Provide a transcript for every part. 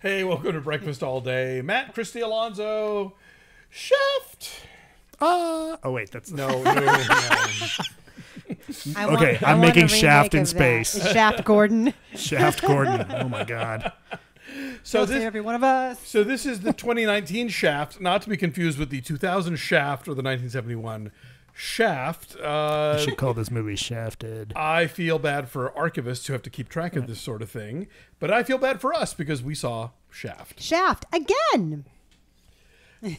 Hey, welcome to Breakfast All Day. Matt, Christy Alonso, Shaft. Uh, oh wait, that's No, no, no. I Okay, I I'm want a making Shaft remake in of that. space. Shaft Gordon. Shaft Gordon. Oh my god. So Don't this, every one of us. so this is the 2019 Shaft, not to be confused with the 2000 Shaft or the 1971 Shaft. Uh, I should call this movie Shafted. I feel bad for archivists who have to keep track of this sort of thing, but I feel bad for us because we saw Shaft. Shaft again.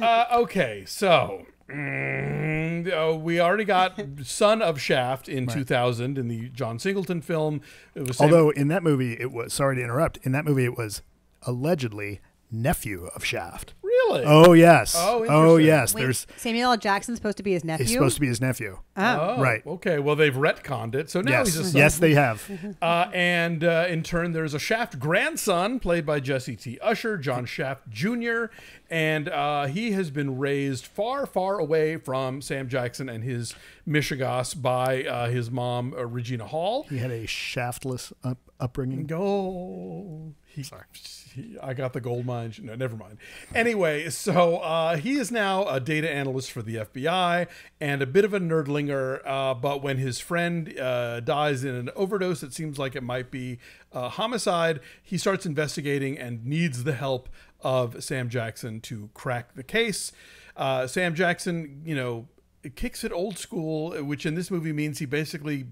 Uh, okay, so mm, uh, we already got Son of Shaft in 2000 in the John Singleton film. It was Sam- Although in that movie, it was sorry to interrupt. In that movie, it was allegedly nephew of Shaft. Really, Oh yes. Oh, oh yes. Wait, There's Samuel L. Jackson's supposed to be his nephew. he's supposed to be his nephew. Oh. Oh, right. Okay, well they've retconned it, so now yes. he's a son. Yes, they have. Uh, and uh, in turn, there's a Shaft grandson played by Jessie T. Usher, John Shaft Jr., and uh, he has been raised far, far away from Sam Jackson and his Michigas by uh, his mom, uh, Regina Hall. He had a shaftless up, upbringing. Go. He, he- I got the gold mine. No, never mind. Anyway, so uh, he is now a data analyst for the FBI and a bit of a nerdlinger. Uh, but when his friend uh, dies in an overdose, it seems like it might be a homicide. He starts investigating and needs the help of Sam Jackson to crack the case. Uh, Sam Jackson, you know, kicks it old school, which in this movie means he basically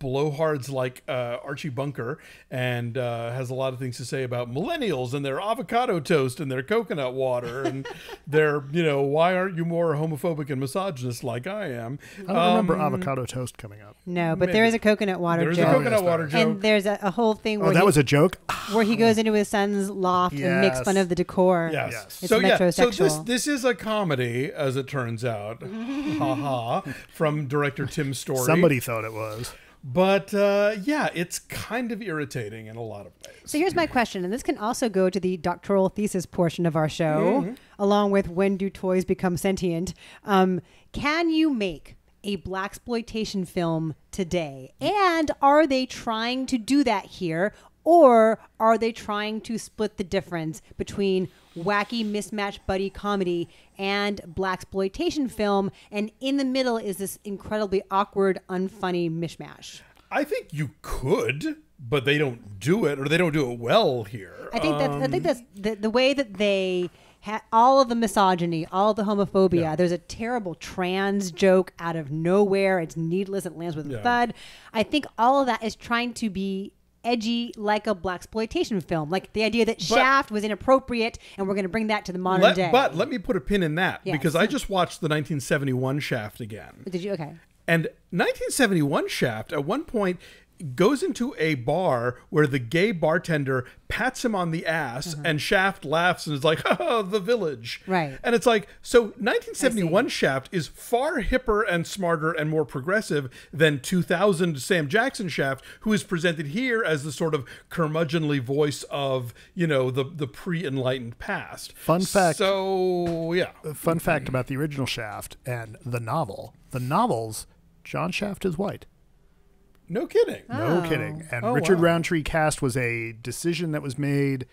blowhards like uh, Archie Bunker and uh, has a lot of things to say about millennials and their avocado toast and their coconut water and their, you know, why aren't you more homophobic and misogynist like I am? I don't remember avocado toast coming up. No, but there is a coconut water There's a joke. coconut yes, water joke. and there's a, a whole thing where Oh, that he, was a joke. where he goes into his son's loft and makes fun of the decor. Yes. Yes. It's so yeah, so this this is a comedy, as it turns out. ha ha. From director Tim Story. Somebody thought it was. But uh, yeah, it's kind of irritating in a lot of ways. So here's my question, and this can also go to the doctoral thesis portion of our show, along with when do toys become sentient? Um, can you make a blaxploitation film today, and are they trying to do that here, or are they trying to split the difference between wacky mismatched buddy comedy and blaxploitation film, and in the middle is this incredibly awkward, unfunny mishmash? I think you could, but they don't do it, or they don't do it well here. I think that I think um, that's the, the way that they all of the misogyny, all of the homophobia. There's a terrible trans joke out of nowhere. It's needless. It lands with a Yeah. thud. I think all of that is trying to be edgy like a blaxploitation film like the idea that shaft was inappropriate and we're going to bring that to the modern Let- day but let me put a pin in that Yes. because I just watched the 1971 Shaft again. did you okay And 1971 Shaft at one point goes into a bar where the gay bartender pats him on the ass mm-hmm. and Shaft laughs and is like, oh, the village. Right. And it's like, so 1971 Shaft is far hipper and smarter and more progressive than 2000 Sam Jackson Shaft, who is presented here as the sort of curmudgeonly voice of, you know, the, the pre-enlightened past. Fun fact- So, yeah. Uh, fun fact about the original Shaft and the novel. The novels, John Shaft is white. No kidding. No Oh. kidding. And Oh, Richard wow. Roundtree cast was a decision that was made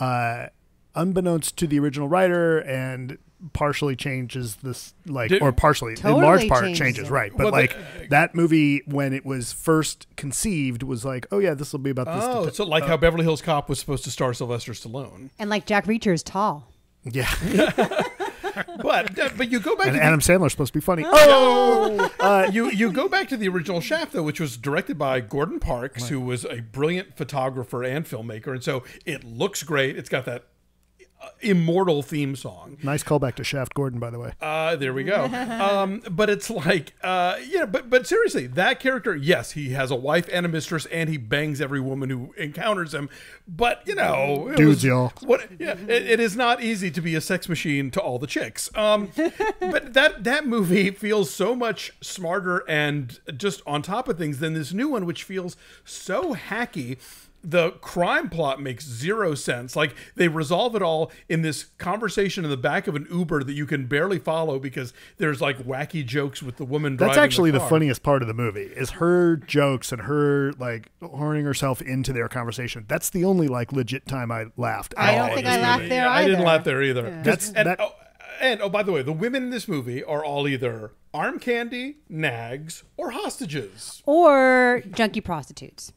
uh, unbeknownst to the original writer and partially changes this like Did- or partially in large part changes changes it. right but Well, the- like that movie when it was first conceived was like oh yeah this will be about this Oh, so like how Beverly Hills Cop was supposed to star Sylvester Stallone. and like jack reacher is tall yeah But uh, but you go back and to Adam the, Sandler's supposed to be funny. Oh! Uh, you you go back to the original Shaft though, which was directed by Gordon Parks, who was a brilliant photographer and filmmaker, and so it looks great. It's got that immortal theme song. nice callback to Shaft Gordon by the way Uh, there we go. Um, but it's like, uh, yeah, but but seriously, that character, yes, he has a wife and a mistress, and he bangs every woman who encounters him. But you know, it Dudes, was- y'all. What? Yeah, it, it is not easy to be a sex machine to all the chicks. Um, but that that movie feels so much smarter and just on top of things than this new one, which feels so hacky the crime plot makes zero sense. Like they resolve it all in this conversation in the back of an Uber that you can barely follow because there's like wacky jokes with the woman driving. That's actually the, car. funniest part of the movie is her jokes and her like horning herself into their conversation. That's the only like legit time I laughed. at I don't all think I this laughed movie. there Yeah, I didn't laugh there either. That's- and, that- oh, and oh, by the way, the women in this movie are all either arm candy, nags, or hostages. Or junkie prostitutes.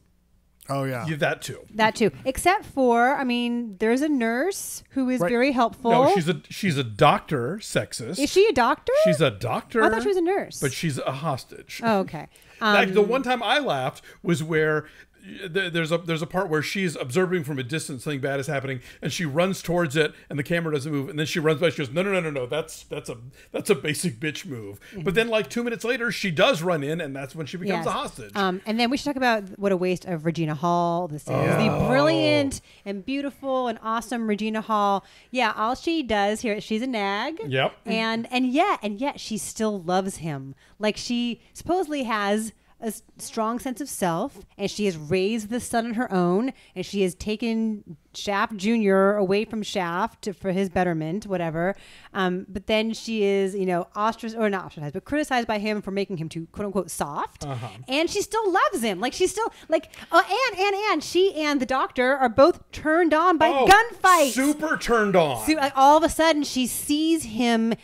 Oh yeah. Yeah, that too. That too. Except for, I mean, there's a nurse who is Right. very helpful. No, she's a she's a doctor, sexist. Is she a doctor? She's a doctor. I thought she was a nurse. but she's a hostage. oh, okay. Um, like the one time I laughed was where th- there's a there's a part where she's observing from a distance something bad is happening and she runs towards it and the camera doesn't move and then she runs by she goes no no no no no that's that's a that's a basic bitch move but then like two minutes later she does run in and that's when she becomes Yes. a hostage Um, and then we should talk about what a waste of Regina Hall this is. The brilliant and beautiful and awesome Regina Hall. Yeah, all she does here, she's a nag. Yep. And and yet and yet she still loves him. Like she supposedly has a strong sense of self, and she has raised the son on her own, and she has taken Shaft Junior away from Shaft to, for his betterment, whatever. Um, but then she is, you know, ostracized or not ostracized, but criticized by him for making him too quote unquote soft, uh-huh. and she still loves him. Like she's still like, oh, and and and she and the doctor are both turned on by Oh, gunfights. super turned on So, like, uh, all of a sudden, she sees him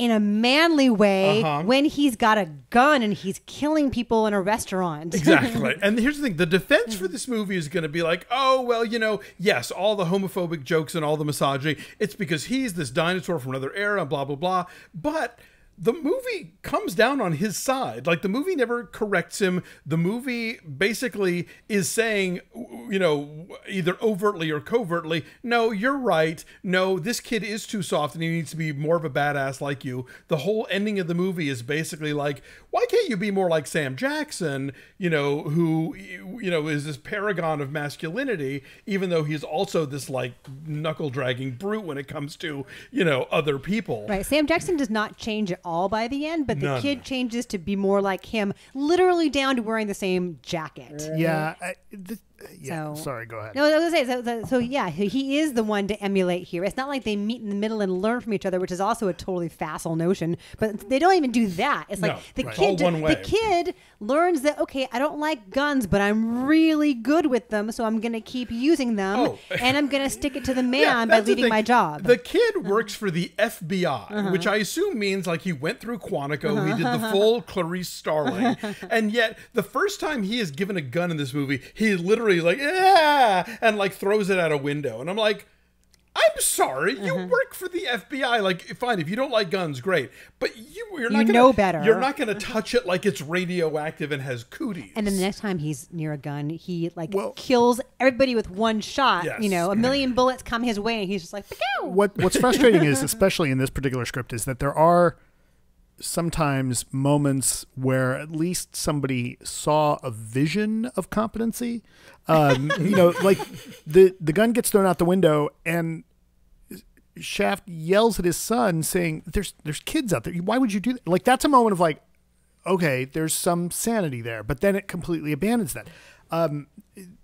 in a manly way Uh-huh. when he's got a gun and he's killing people in a restaurant. Exactly. and here's the thing the defense for this movie is going to be like, oh, well, you know, yes, all the homophobic jokes and all the misogyny, it's because he's this dinosaur from another era, blah, blah, blah. But the movie comes down on his side. Like the movie never corrects him. The movie basically is saying, you know, either overtly or covertly, no, you're right. No, this kid is too soft and he needs to be more of a badass like you. The whole ending of the movie is basically like, why can't you be more like Sam Jackson, you know, who, you know, is this paragon of masculinity, even though he's also this like knuckle dragging brute when it comes to, you know, other people. Right. Sam Jackson does not change at all by the end, but the None. kid changes to be more like him, literally down to wearing the same jacket. Yeah. I, th- yeah. So- Sorry. Go ahead. No, I was gonna say so, so, so. Yeah, he- is the one to emulate here. It's not like they meet in the middle and learn from each other, which is also a totally facile notion. But they don't even do that. It's like No, the right. kid, All one way. the kid learns that okay, I don't like guns, but I'm really good with them, so I'm gonna keep using them, Oh. and I'm gonna stick it to the man Yeah, by leaving my job. The kid uh-huh. works for the FBI, uh-huh. which I assume means like he went through Quantico, uh-huh. he did the full Clarice Starling, and yet the first time he is given a gun in this movie, he literally like yeah, and like throws it out a window, and I'm like. I'm sorry, you mm-hmm. work for the FBI. Like, fine, if you don't like guns, great, but you you're not You gonna, know better. You're not going to touch it like it's radioactive and has cooties. And then the next time he's near a gun, he like Well- kills everybody with one shot. Yes. You know, a million bullets come his way, and he's just like, "Pew!" what what's frustrating is especially in this particular script is that there are sometimes moments where at least somebody saw a vision of competency. Um, you know like the the gun gets thrown out the window and shaft yells at his son saying there's there's kids out there. Why would you do that? Like that's a moment of like okay there's some sanity there but then it completely abandons that. Um,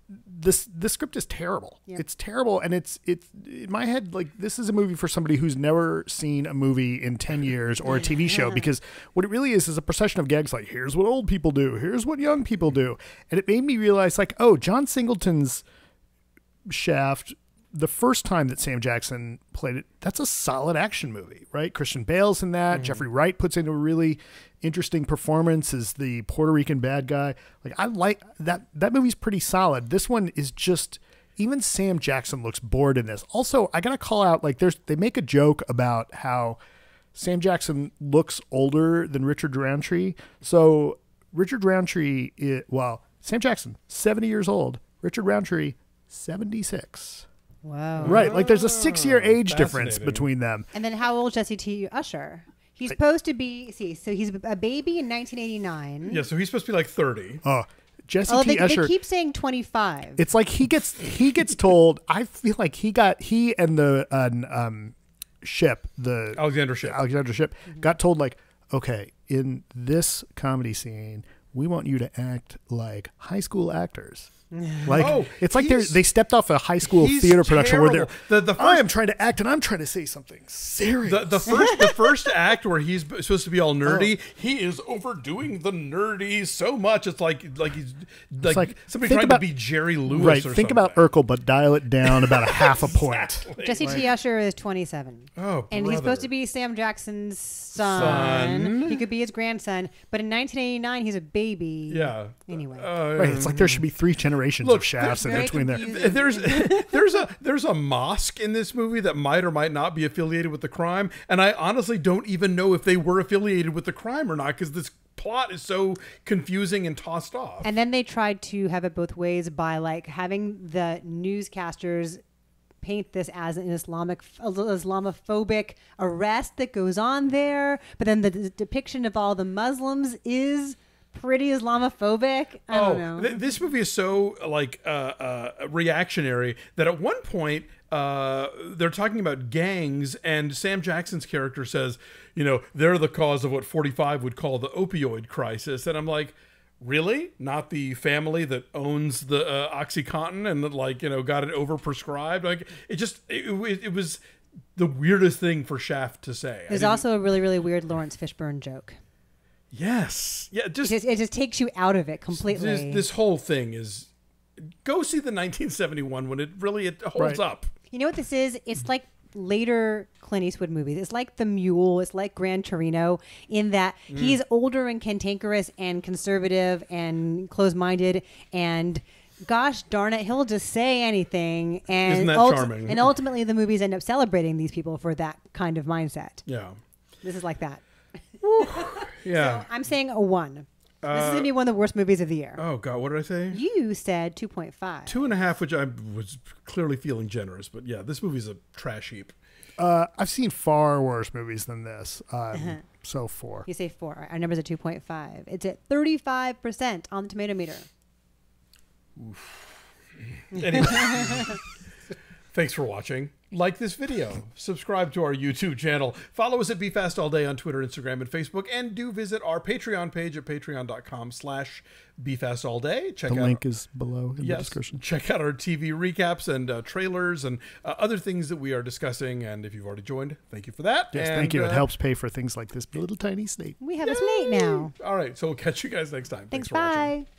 this this script is terrible. Yeah. It's terrible, and it's it's in my head like this is a movie for somebody who's never seen a movie in ten years or a TV show because what it really is is a procession of gags like here's what old people do, here's what young people do, and it made me realize like oh John Singleton's Shaft. The first time that Sam Jackson played it, that's a solid action movie, right? Christian Bale's in that. Mm. Jeffrey Wright puts in a really interesting performance as the Puerto Rican bad guy. Like I like that that movie's pretty solid. This one is just even Sam Jackson looks bored in this. Also, I gotta call out like there's they make a joke about how Sam Jackson looks older than Richard Roundtree. So Richard Roundtree, i well, Sam Jackson, seventy years old. Richard Roundtree, seventy six. Wow. Right, like there's a six year oh, age difference between them. And then how old Jessie T. Usher? He's supposed to be. See, so he's a baby in 1989. yeah, so he's supposed to be like 30. Oh, Jessie Oh, T. they, they keep saying 25. It's like he gets he gets told. I feel like he got he and the uh, um ship the Alexandra Shipp. Alexandra Shipp got told like okay in this comedy scene we want you to act like high school actors Like Oh, it's like they they stepped off a high school theater production where they're terrible. The- the I first- am trying to act and I'm trying to say something serious. The, the first the first act where he's supposed to be all nerdy, Oh. he is overdoing the nerdy so much. It's like like he's like, like, somebody trying about- to be Jerry Lewis. right. Or Think something. about Urkel, but dial it down about a half a point. Jessie T. Usher is 27. Oh, and he's supposed to be Sam Jackson's son. Son. He could be his grandson, but in 1989 he's a baby. Yeah. Anyway. Uh, Right. It's like there should be three generations Look, of shafts in between there. there's there's a there's a mosque in this movie that might or might not be affiliated with the crime, and I honestly don't even know if they were affiliated with the crime or not because this plot is so confusing and tossed off. And then they tried to have it both ways by like having the newscasters paint this as an Islamic Islamophobic arrest that goes on there, but then the d- depiction of all the Muslims is pretty Islamophobic. I don't know. Oh, th- this movie is so like uh, uh, reactionary that at one point uh, they're talking about gangs, and Sam Jackson's character says, "You know, they're the cause of what 45 would call the opioid crisis," and I'm like. Really? Not the family that owns the uh, OxyContin and that, like, you know, got it overprescribed? Like, it just, it, it, it was the weirdest thing for Shaft to say. There's also a really, really weird Laurence Fishburne joke. Yes. Yeah, It just, just, it just takes you out of it completely. this, this whole thing is go see the 1971 when it really it holds Right. up You know what this is? It's like later Clint Eastwood movies. It's like The Mule. It's like Gran Torino in that Mm. he's older and cantankerous and conservative and closed-minded and gosh darn it, he'll just say anything. And Isn't that ulti- charming? And ultimately, the movies end up celebrating these people for that kind of mindset. yeah This is like that. yeah I'm saying a one. this is Uh, gonna be one of the worst movies of the year. oh god what did i say you said 2.5. two and a half which i was clearly feeling generous but yeah this movie's a trash heap Uh, I've seen far worse movies than this. Um, Uh-huh. So four. You say four. Our number's at 2.5. It's at 35% on the tomato meter. anyway thanks for watching like this video subscribe to our youtube channel follow us at be fast all day on twitter instagram and facebook and do visit our patreon page at patreon.com slash be fast all day check The out link is below in the description. check out our TV recaps and uh, trailers and uh, other things that we are discussing. And if you've already joined, thank you for that. Yes, And, thank you. uh, it helps pay for things like this little tiny snake. We have a snake now. All right, so we'll catch you guys next time. Thanks. for watching. Bye.